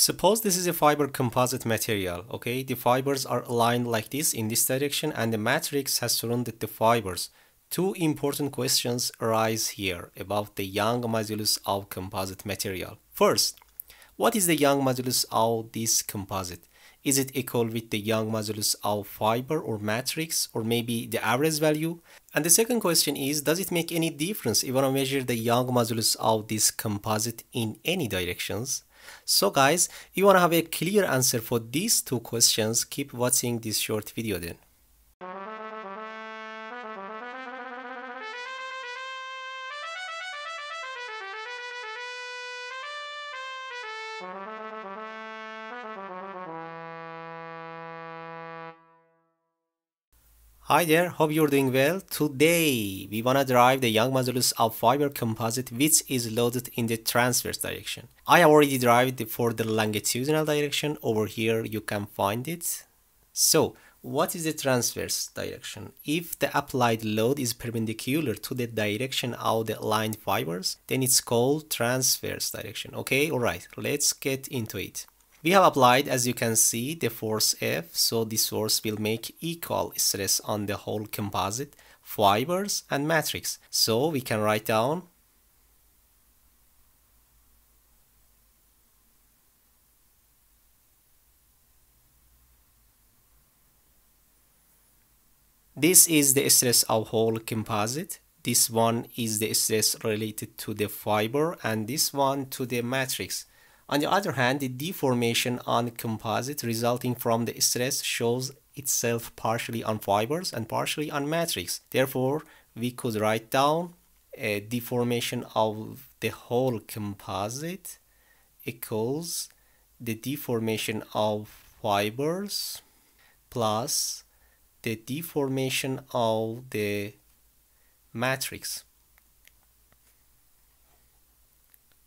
Suppose this is a fiber composite material, okay? The fibers are aligned like this in this direction and the matrix has surrounded the fibers. Two important questions arise here about the Young modulus of composite material. First, what is the Young modulus of this composite? Is it equal with the Young modulus of fiber or matrix or maybe the average value? And the second question is, does it make any difference if I measure the Young modulus of this composite in any directions? So guys, you want to have a clear answer for these two questions, keep watching this short video then. Hi there, hope you're doing well. Today we wanna drive the Young modulus of fiber composite which is loaded in the transverse direction. I already derived it for the longitudinal direction. Over here you can find it. So what is the transverse direction? If the applied load is perpendicular to the direction of the aligned fibers, then it's called transverse direction. Okay, alright, let's get into it. We have applied, as you can see, the force F, so this force will make equal stress on the whole composite, fibers and matrix. So we can write down This is the stress of whole composite. This one is the stress related to the fiber and this one to the matrix. On the other hand, the deformation on composite resulting from the stress shows itself partially on fibers and partially on matrix. Therefore, we could write down a deformation of the whole composite equals the deformation of fibers plus the deformation of the matrix.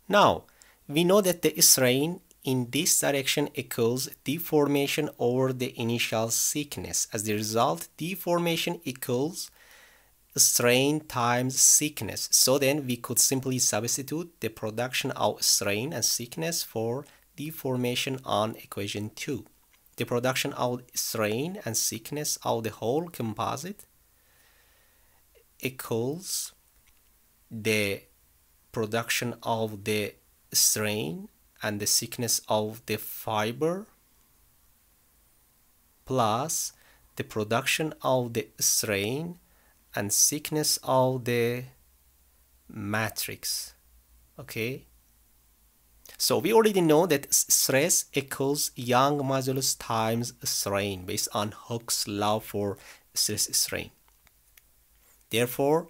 Now, we know that the strain in this direction equals deformation over the initial thickness. As the result, deformation equals strain times thickness. So then we could simply substitute the production of strain and thickness for deformation on equation 2. The production of strain and thickness of the whole composite equals the production of the strain and the thickness of the fiber plus the production of the strain and thickness of the matrix okay? So we already know that stress equals Young modulus times strain based on Hooke's law for stress strain. Therefore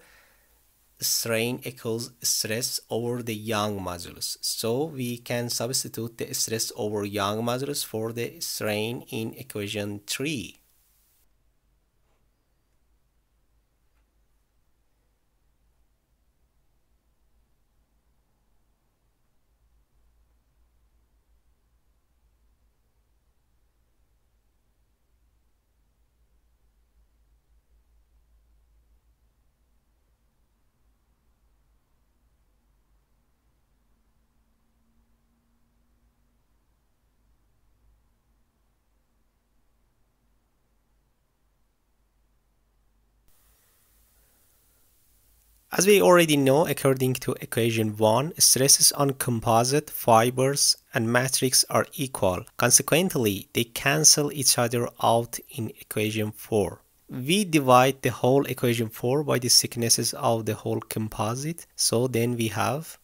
strain equals stress over the Young modulus. So we can substitute the stress over Young modulus for the strain in equation 3. As we already know, according to equation 1, stresses on composite, fibers, and matrix are equal. Consequently, they cancel each other out in equation 4. We divide the whole equation 4 by the thicknesses of the whole composite. So then we have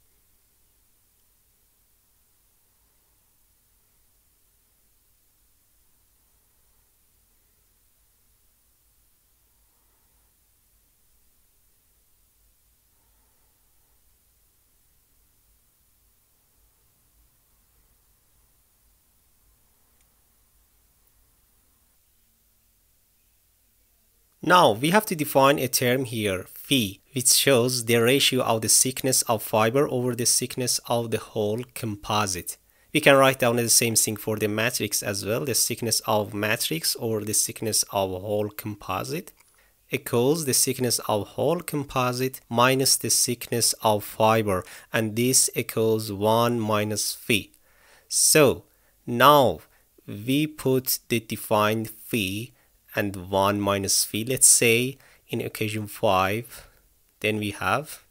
Now we have to define a term here, phi, which shows the ratio of the thickness of fiber over the thickness of the whole composite. We can write down the same thing for the matrix as well, the thickness of matrix over the thickness of whole composite equals the thickness of whole composite minus the thickness of fiber and this equals 1 minus phi. So Now we put the defined phi and 1 minus phi let's say in equation 5 then we have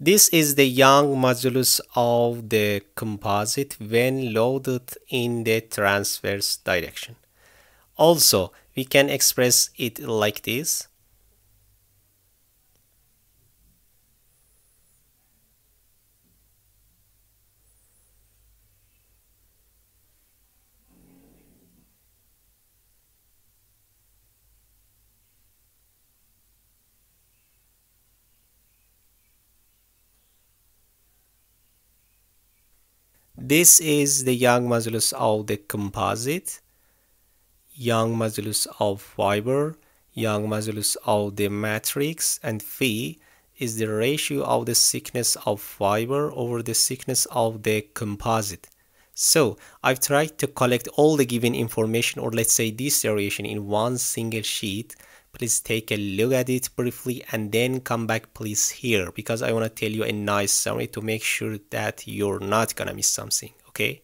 This is the Young modulus of the composite when loaded in the transverse direction. Also, we can express it like this. This is the Young modulus of the composite, Young modulus of fiber, Young modulus of the matrix, and phi is the ratio of the thickness of fiber over the thickness of the composite. So I've tried to collect all the given information or let's say this derivation in one single sheet please take a look at it briefly and then come back please here because I want to tell you a nice summary to make sure that you're not gonna miss something okay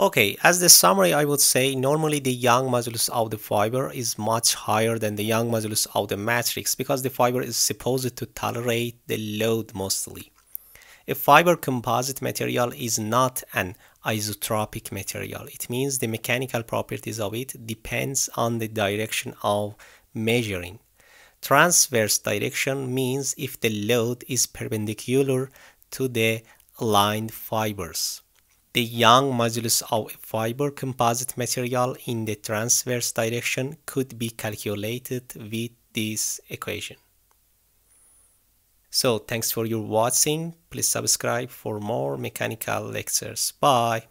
Okay, as the summary I would say normally the Young modulus of the fiber is much higher than the Young modulus of the matrix because the fiber is supposed to tolerate the load mostly. A fiber composite material is not an isotropic material. It means the mechanical properties of it depends on the direction of measuring. Transverse direction means if the load is perpendicular to the aligned fibers the Young modulus of a fiber composite material in the transverse direction could be calculated with this equation. So thanks for your watching. Please subscribe for more mechanical lectures. Bye.